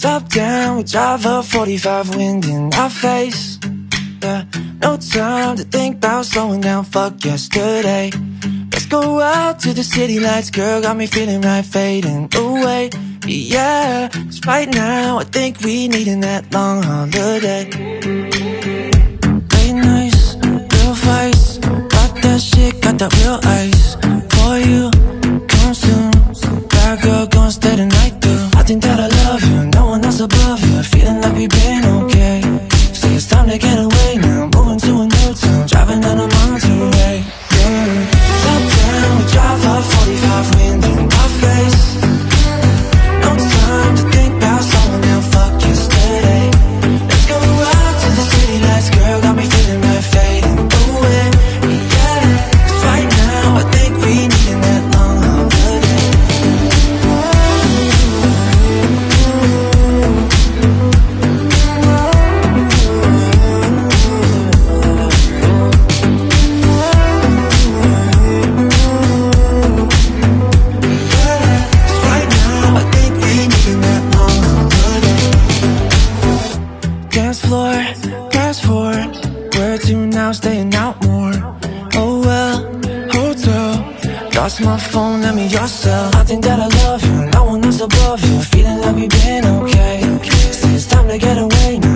Top down, we drive a 45 wind in our face. Yeah, no time to think about slowing down, fuck yesterday. Let's go out to the city lights, girl, got me feeling right, fading away. Yeah, cause right now I think we needin' that long holiday. Late nights, real fights, got that shit, got that real ice. For you, Time to get away now. Moving to a new town, driving down a dance floor, past four Where to now, staying out more. Oh well, hotel. Lost my phone, let me yourself. I think that I love you, no one else above you. Feeling like we've been okay. Say it's time to get away now.